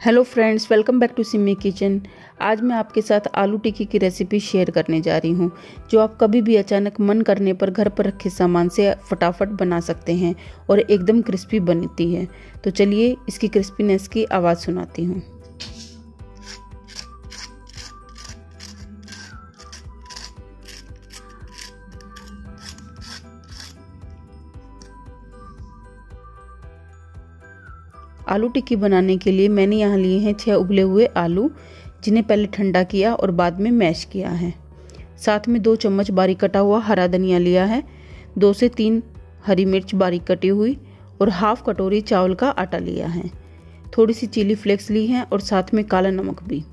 Hello friends, welcome back to Simmi kitchen. आज मैं आपके साथ आलू टिक्की की रेसिपी शेयर करने जा रही हूँ, जो आप कभी भी अचानक मन करने पर घर पर रखे सामान से फटाफट बना सकते हैं और एकदम क्रिस्पी बनती है। तो चलिए इसकी क्रिस्पीनेस की आवाज़ सुनाती हूँ। आलू टिक्की बनाने के लिए मैंने यहाँ लिए हैं छः उबले हुए आलू, जिन्हें पहले ठंडा किया और बाद में मैश किया है। साथ में दो चम्मच बारीक कटा हुआ हरा धनिया लिया है, दो से तीन हरी मिर्च बारीक कटी हुई और हाफ़ कटोरी चावल का आटा लिया है। थोड़ी सी चिली फ्लेक्स ली है और साथ में काला नमक भी।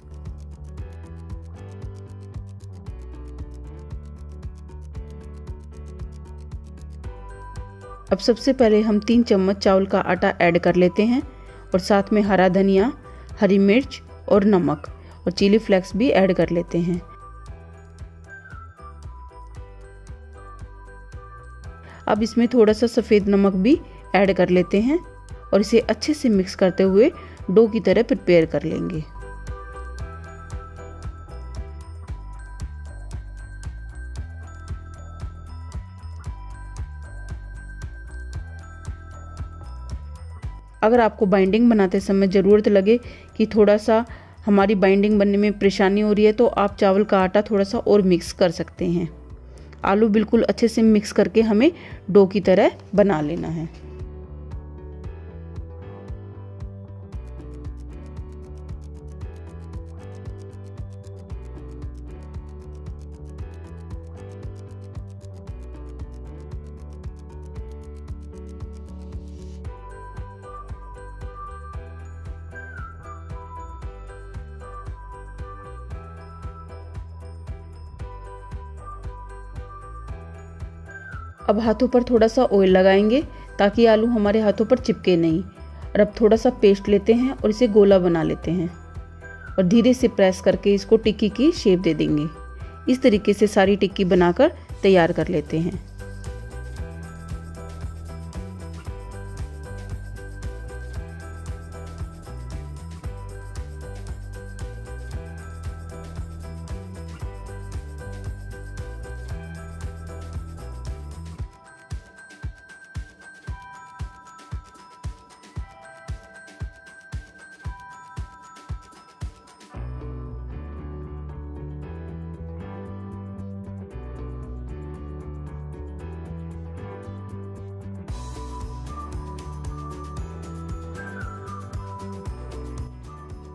अब सबसे पहले हम तीन चम्मच चावल का आटा ऐड कर लेते हैं। और साथ में हरा धनिया, हरी मिर्च और नमक और चिली फ्लेक्स भी ऐड कर लेते हैं। अब इसमें थोड़ा सा सफ़ेद नमक भी ऐड कर लेते हैं और इसे अच्छे से मिक्स करते हुए डो की तरह प्रिपेयर कर लेंगे। अगर आपको बाइंडिंग बनाते समय ज़रूरत लगे कि थोड़ा सा हमारी बाइंडिंग बनने में परेशानी हो रही है तो आप चावल का आटा थोड़ा सा और मिक्स कर सकते हैं। आलू बिल्कुल अच्छे से मिक्स करके हमें डो की तरह बना लेना है। अब हाथों पर थोड़ा सा ऑयल लगाएँगे ताकि आलू हमारे हाथों पर चिपके नहीं। और अब थोड़ा सा पेस्ट लेते हैं और इसे गोला बना लेते हैं। और धीरे से प्रेस करके इसको टिक्की की शेप दे देंगे। इस तरीके से सारी टिक्की बनाकर तैयार कर लेते हैं।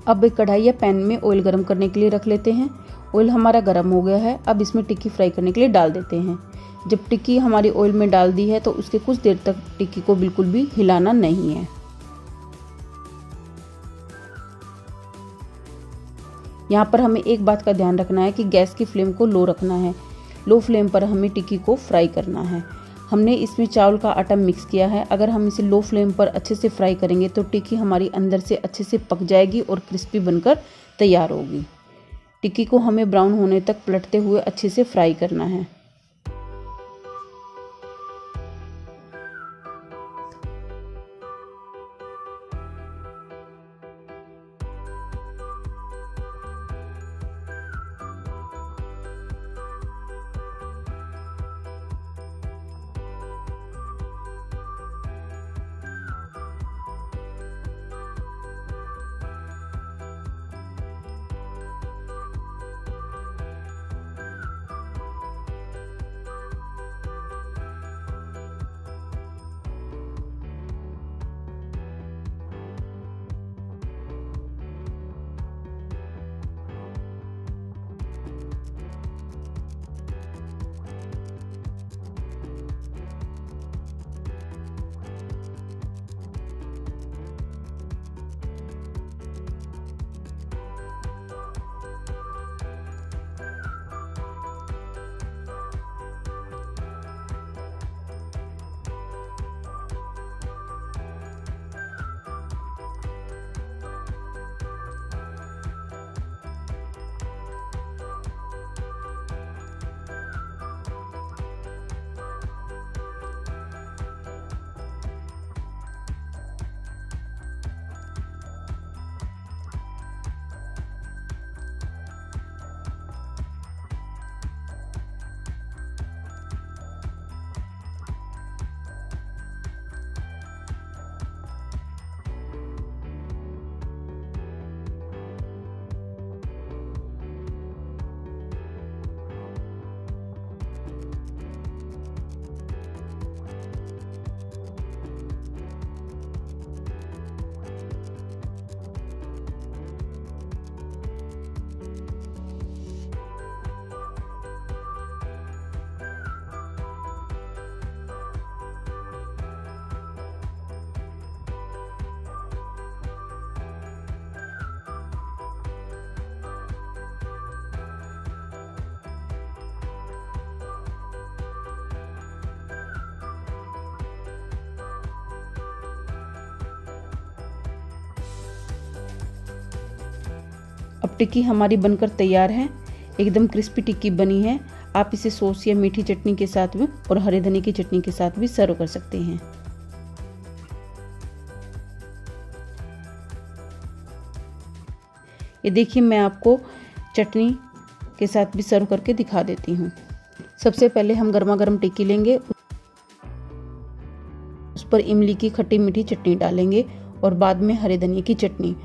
अब एक कढ़ाई या पैन में ऑयल गर्म करने के लिए रख लेते हैं। ऑयल हमारा गर्म हो गया है। अब इसमें टिक्की फ्राई करने के लिए डाल देते हैं। जब टिक्की हमारी ऑयल में डाल दी है तो उसके कुछ देर तक टिक्की को बिल्कुल भी हिलाना नहीं है। यहाँ पर हमें एक बात का ध्यान रखना है कि गैस की फ्लेम को लो रखना है। लो फ्लेम पर हमें टिक्की को फ्राई करना है। हमने इसमें चावल का आटा मिक्स किया है। अगर हम इसे लो फ्लेम पर अच्छे से फ्राई करेंगे तो टिक्की हमारी अंदर से अच्छे से पक जाएगी और क्रिस्पी बनकर तैयार होगी। टिक्की को हमें ब्राउन होने तक पलटते हुए अच्छे से फ्राई करना है। अब टिक्की हमारी बनकर तैयार है। एकदम क्रिस्पी टिक्की बनी है। आप इसे सॉस या मीठी चटनी के साथ भी और हरे धनी की चटनी के साथ भी सर्व कर सकते हैं। ये देखिए, मैं आपको चटनी के साथ भी सर्व करके दिखा देती हूँ। सबसे पहले हम गर्मा गर्म टिक्की लेंगे। उस पर इमली की खट्टी मीठी चटनी डालेंगे और बाद में हरे धनिया की चटनी।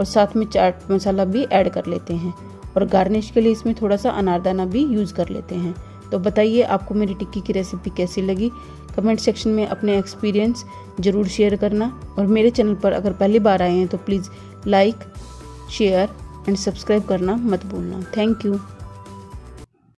और साथ में चाट मसाला भी ऐड कर लेते हैं। और गार्निश के लिए इसमें थोड़ा सा अनारदाना भी यूज़ कर लेते हैं। तो बताइए आपको मेरी टिक्की की रेसिपी कैसी लगी? कमेंट सेक्शन में अपने एक्सपीरियंस ज़रूर शेयर करना। और मेरे चैनल पर अगर पहली बार आए हैं तो please like share and subscribe करना मत भूलना। Thank you